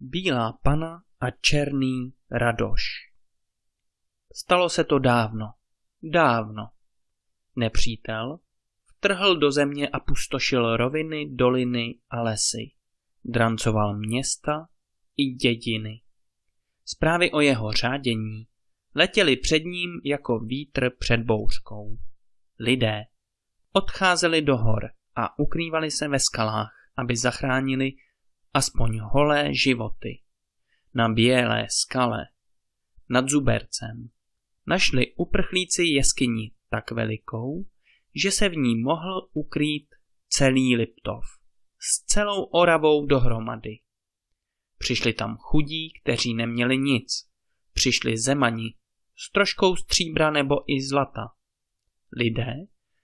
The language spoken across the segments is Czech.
Bílá pana a černý Radoš. Stalo se to dávno, dávno. Nepřítel vtrhl do země a pustošil roviny, doliny a lesy. Drancoval města i dědiny. Zprávy o jeho řádění letěly před ním jako vítr před bouřkou. Lidé odcházeli do hor a ukrývali se ve skalách, aby zachránili aspoň holé životy. Na bělé skale nad Zubercem našli uprchlíci jeskyni tak velikou, že se v ní mohl ukrýt celý Liptov s celou Oravou dohromady. Přišli tam chudí, kteří neměli nic. Přišli zemani s troškou stříbra nebo i zlata. Lidé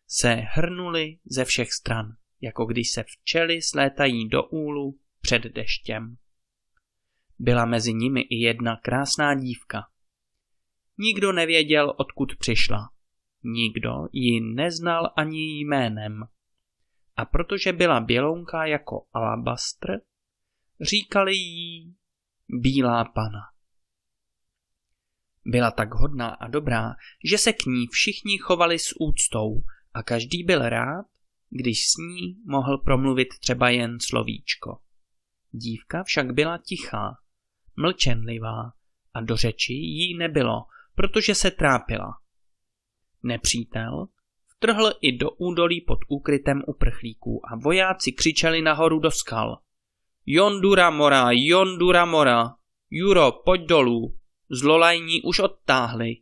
se hrnuli ze všech stran, jako když se včely slétají do úlu před deštěm. Byla mezi nimi i jedna krásná dívka. Nikdo nevěděl, odkud přišla. Nikdo ji neznal ani jménem. A protože byla bělounká jako alabastr, říkali jí Bílá pana. Byla tak hodná a dobrá, že se k ní všichni chovali s úctou a každý byl rád, když s ní mohl promluvit třeba jen slovíčko. Dívka však byla tichá, mlčenlivá a do řeči jí nebylo, protože se trápila. Nepřítel vtrhl i do údolí pod úkrytem uprchlíků a vojáci křičeli nahoru do skal. Jondura mora, Jondura mora, Juro, pojď dolů, zlolajní už odtáhli.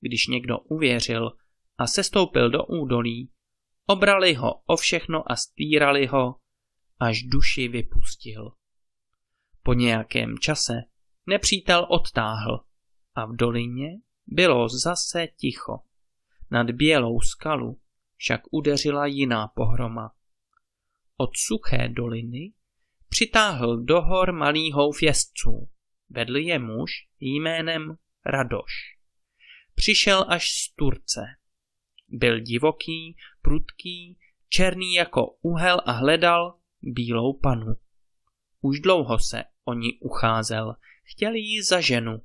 Když někdo uvěřil a sestoupil do údolí, obrali ho o všechno a stýrali ho, až duši vypustil. Po nějakém čase nepřítel odtáhl a v dolině bylo zase ticho. Nad bělou skalu však udeřila jiná pohroma. Od suché doliny přitáhl do hor malý houf jezdců. Vedl je muž jménem Radoš. Přišel až z Turce. Byl divoký, prudký, černý jako uhel a hledal bílou panu. Už dlouho se o ní ucházel, chtěl jí za ženu,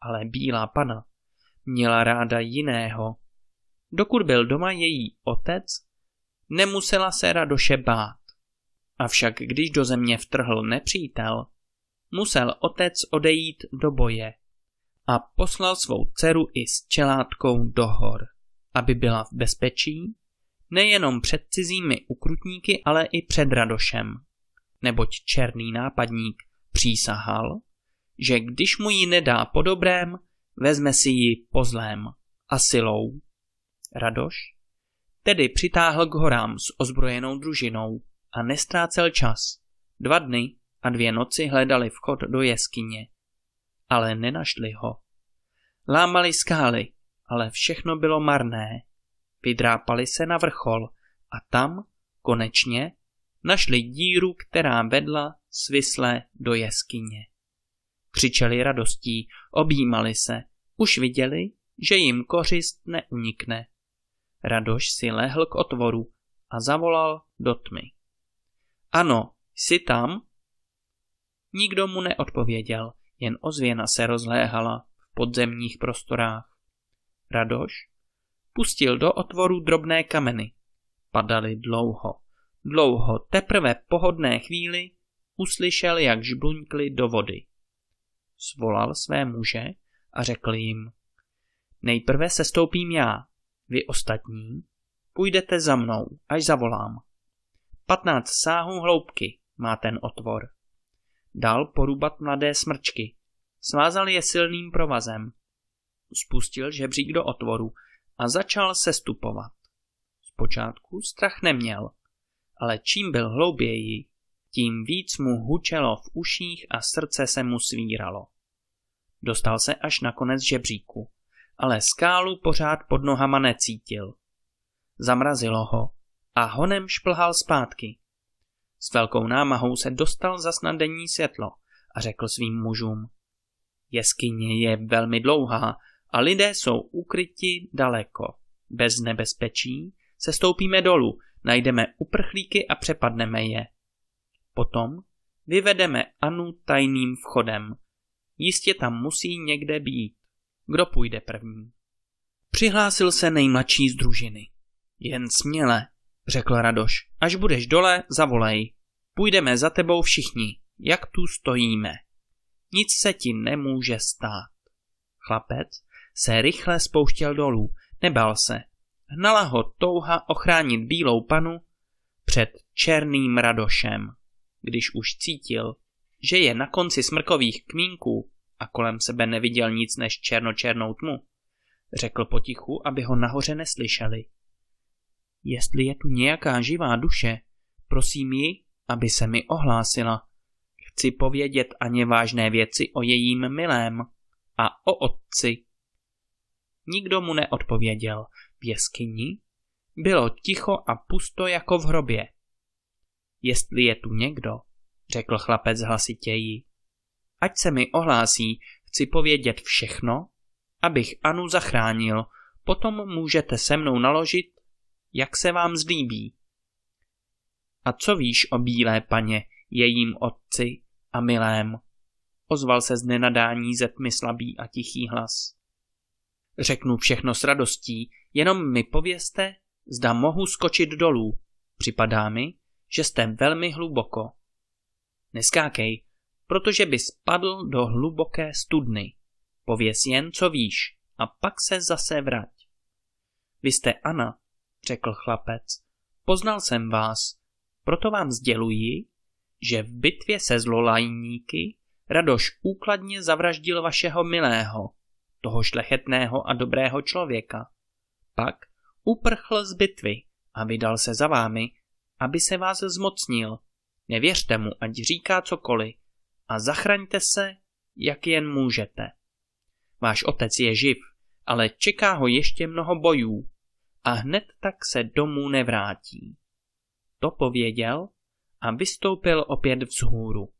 ale bílá pana měla ráda jiného. Dokud byl doma její otec, nemusela se Radoše bát. Avšak když do země vtrhl nepřítel, musel otec odejít do boje a poslal svou dceru i s čelátkou do hor, aby byla v bezpečí nejenom před cizími ukrutníky, ale i před Radošem, neboť černý nápadník přísahal, že když mu ji nedá po dobrém, vezme si ji po zlém a silou. Radoš tedy přitáhl k horám s ozbrojenou družinou a nestrácel čas. Dva dny a dvě noci hledali vchod do jeskyně, ale nenašli ho. Lámali skály, ale všechno bylo marné. Vydrápali se na vrchol a tam, konečně, našli díru, která vedla svisle do jeskyně. Křičeli radostí, objímali se, už viděli, že jim kořist neunikne. Radoš si lehl k otvoru a zavolal do tmy. Ano, jsi tam? Nikdo mu neodpověděl, jen ozvěna se rozléhala v podzemních prostorách. Radoš pustil do otvoru drobné kameny. Padaly dlouho, dlouho, teprve pohodné chvíli uslyšel, jak žbluňkli do vody. Svolal své muže a řekl jim, nejprve se stoupím já, vy ostatní, půjdete za mnou, až zavolám. Patnáct sáhů hloubky má ten otvor. Dal porubat mladé smrčky, svázal je silným provazem, spustil žebřík do otvoru a začal se stupovat. Zpočátku strach neměl, ale čím byl hlouběji, tím víc mu hučelo v uších a srdce se mu svíralo. Dostal se až na konec žebříku, ale skálu pořád pod nohama necítil. Zamrazilo ho a honem šplhal zpátky. S velkou námahou se dostal za snadení světlo a řekl svým mužům. Jeskyně je velmi dlouhá a lidé jsou ukryti daleko. Bez nebezpečí se stoupíme dolů, najdeme uprchlíky a přepadneme je. Potom Vyvedeme Anu tajným vchodem. Jistě tam musí někde být. Kdo půjde první? Přihlásil se nejmladší z družiny. Jen směle, řekl Radoš. Až budeš dole, zavolej. Půjdeme za tebou všichni, jak tu stojíme. Nic se ti nemůže stát. Chlapec se rychle spouštěl dolů, nebal se. Hnala ho touha ochránit bílou panu před černým Radošem. Když už cítil, že je na konci smrkových kmínků a kolem sebe neviděl nic než černočernou tmu, řekl potichu, aby ho nahoře neslyšeli. Jestli je tu nějaká živá duše, prosím ji, aby se mi ohlásila. Chci povědět Aně vážné věci o jejím milém a o otci. Nikdo mu neodpověděl. V jeskyni bylo ticho a pusto jako v hrobě. Jestli je tu někdo, řekl chlapec hlasitěji, ať se mi ohlásí, chci povědět všechno, abych Anu zachránil, potom můžete se mnou naložit, jak se vám zlíbí. A co víš o bílé paně, jejím otci a milém? Ozval se z nenadání ze tmy slabý a tichý hlas. Řeknu všechno s radostí, jenom mi povězte, zda mohu skočit dolů. Připadá mi, že jste velmi hluboko. Neskákej, protože by spadl do hluboké studny. Pověz jen, co víš, a pak se zase vrať. Vy jste Ana, řekl chlapec. Poznal jsem vás, proto vám sděluji, že v bitvě se zlolajníky Radoš úkladně zavraždil vašeho milého, toho šlechetného a dobrého člověka. Pak uprchl z bitvy a vydal se za vámi, aby se vás zmocnil. Nevěřte mu, ať říká cokoliv a zachraňte se, jak jen můžete. Váš otec je živ, ale čeká ho ještě mnoho bojů a hned tak se domů nevrátí. To pověděl a vystoupil opět vzhůru.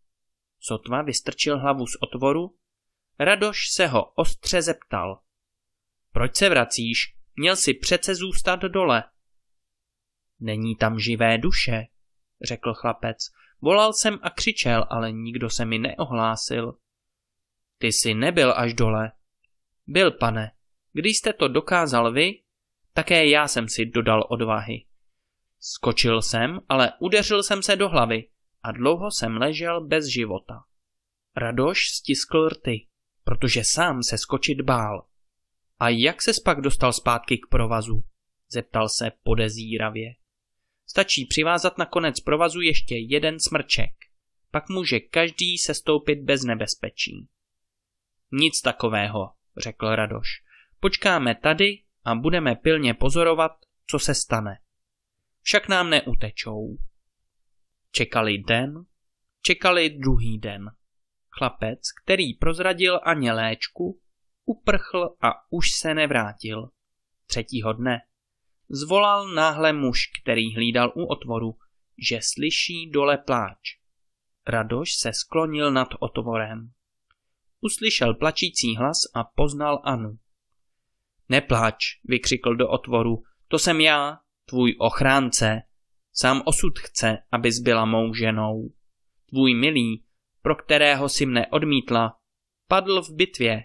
Sotva vystrčil hlavu z otvoru, Radoš se ho ostře zeptal. Proč se vracíš? Měl si přece zůstat dole. Není tam živé duše, řekl chlapec. Volal jsem a křičel, ale nikdo se mi neohlásil. Ty jsi nebyl až dole. Byl, pane. Když jste to dokázal vy, také já jsem si dodal odvahy. Skočil jsem, ale udeřil jsem se do hlavy a dlouho jsem ležel bez života. Radoš stiskl rty, protože sám se skočit bál. A jak se pak dostal zpátky k provazu? Zeptal se podezíravě. Stačí přivázat na konec provazu ještě jeden smrček. Pak může každý sestoupit bez nebezpečí. Nic takového, řekl Radoš. Počkáme tady a budeme pilně pozorovat, co se stane. Však nám neutečou. Čekali den, čekali druhý den. Chlapec, který prozradil Aně léčku, uprchl a už se nevrátil. Třetího dne zvolal náhle muž, který hlídal u otvoru, že slyší dole pláč. Radoš se sklonil nad otvorem. Uslyšel plačící hlas a poznal Anu. Nepláč, vykřikl do otvoru, to jsem já, tvůj ochránce. Sám osud chce, abys byla mou ženou. Tvůj milý, pro kterého si mne odmítla, padl v bitvě.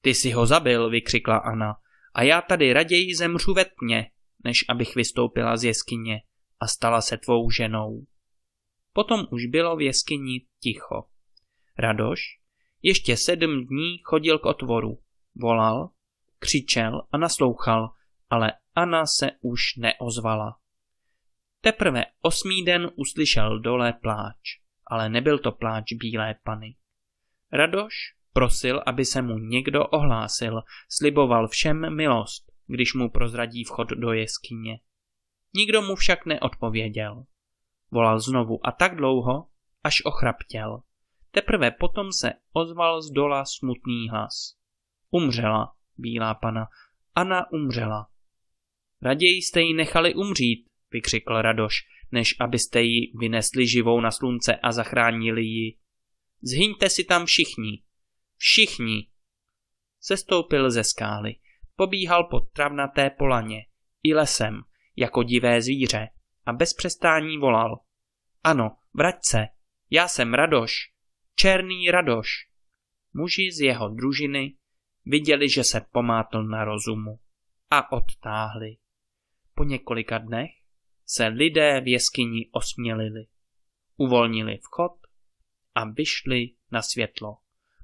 Ty si ho zabil, vykřikla Ana, a já tady raději zemřu ve tmě, než abych vystoupila z jeskyně a stala se tvou ženou. Potom už bylo v jeskyni ticho. Radoš ještě sedm dní chodil k otvoru, volal, křičel a naslouchal, ale Anna se už neozvala. Teprve osmý den uslyšel dole pláč, ale nebyl to pláč bílé pany. Radoš prosil, aby se mu někdo ohlásil, sliboval všem milost, když mu prozradí vchod do jeskyně. Nikdo mu však neodpověděl. Volal znovu a tak dlouho, až ochraptěl. Teprve potom se ozval z dola smutný hlas. Umřela, bílá pana, Anna umřela. Raději jste ji nechali umřít, vykřikl Radoš, než abyste ji vynesli živou na slunce a zachránili ji. Zhyňte si tam všichni. Všichni. Sestoupil ze skály, pobíhal po travnaté polaně, i lesem, jako divé zvíře, a bez přestání volal. Ano, vrať se, Já jsem Radoš, černý Radoš. Muži z jeho družiny viděli, že se pomátl na rozumu a odtáhli. Po několika dnech se lidé v jeskyni osmělili. Uvolnili vchod a vyšli na světlo.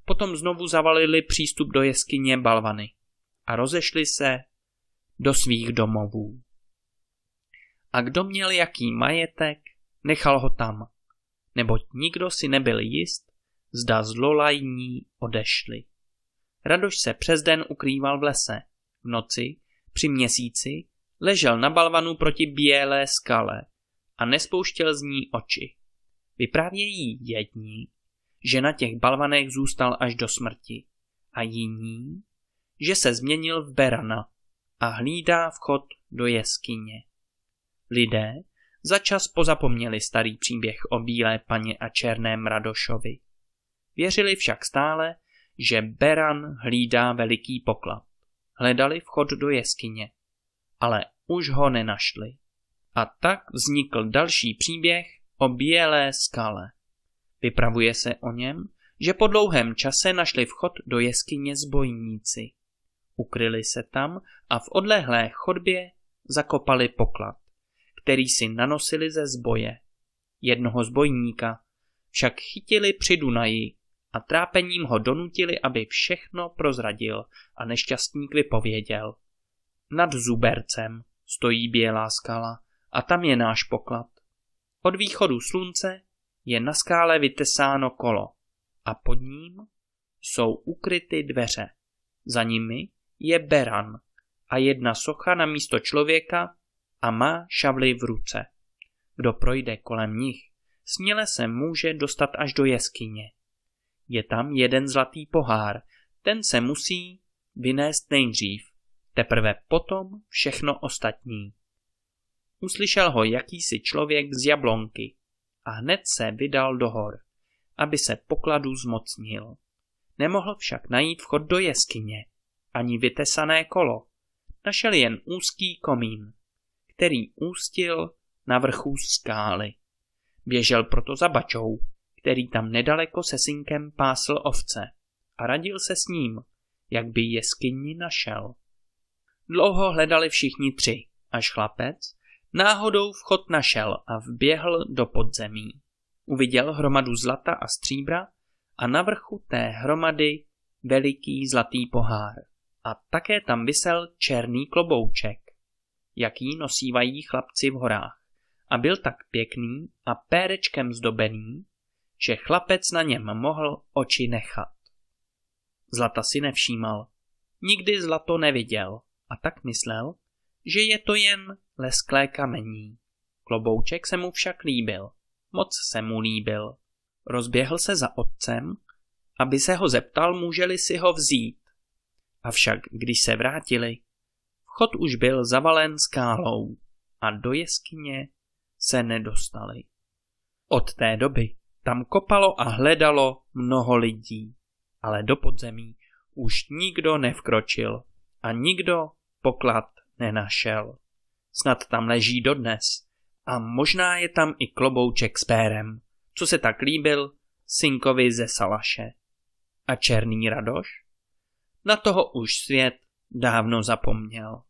Potom znovu zavalili přístup do jeskyně balvany a rozešli se do svých domovů. A kdo měl jaký majetek, nechal ho tam, neboť nikdo si nebyl jist, zda zlolajní odešli. Radoš se přes den ukrýval v lese, v noci, při měsíci, ležel na balvanu proti bílé skale a nespouštěl z ní oči. Vyprávějí jedni, že na těch balvanech zůstal až do smrti a jiní, že se změnil v berana a hlídá vchod do jeskyně. Lidé začas pozapomněli starý příběh o bílé paně a černém Radošovi. Věřili však stále, že Beran hlídá veliký poklad. Hledali vchod do jeskyně, ale už ho nenašli. A tak vznikl další příběh o bílé skale. Vypravuje se o něm, že po dlouhém čase našli vchod do jeskyně zbojníci. Ukryli se tam a v odlehlé chodbě zakopali poklad, který si nanosili ze zboje. Jednoho zbojníka však chytili při Dunaji a trápením ho donutili, aby všechno prozradil a nešťastník vypověděl. Nad Zubercem stojí bělá skala a tam je náš poklad. Od východu slunce je na skále vytesáno kolo a pod ním jsou ukryty dveře. Za nimi je beran a jedna socha na místo člověka a má šavly v ruce. Kdo projde kolem nich, směle se může dostat až do jeskyně. Je tam jeden zlatý pohár, ten se musí vynést nejdřív, teprve potom všechno ostatní. Uslyšel ho jakýsi člověk z jablonky a hned se vydal do hor, aby se pokladu zmocnil. Nemohl však najít vchod do jeskyně, ani vytesané kolo. Našel jen úzký komín, který ústil na vrchu skály. Běžel proto za bačou, který tam nedaleko se synkem pásl ovce a radil se s ním, jak by jeskyni našel. Dlouho hledali všichni tři, až chlapec náhodou vchod našel a vběhl do podzemí. Uviděl hromadu zlata a stříbra a na vrchu té hromady veliký zlatý pohár. A také tam vysel černý klobouček, jaký nosívají chlapci v horách. A byl tak pěkný a pérečkem zdobený, že chlapec na něm mohl oči nechat. Zlata si nevšímal. Nikdy zlato neviděl a tak myslel, že je to jen lesklé kamení. Klobouček se mu však líbil. Moc se mu líbil. Rozběhl se za otcem, aby se ho zeptal, může-li si ho vzít. Avšak, když se vrátili, vchod už byl zavalen skálou a do jeskyně se nedostali. Od té doby tam kopalo a hledalo mnoho lidí, ale do podzemí už nikdo nevkročil a nikdo poklad nenašel. Snad tam leží dodnes a možná je tam i klobouček s pérem, co se tak líbil synkovi ze Salaše. A černý Radoš? Na toho už svět dávno zapomněl.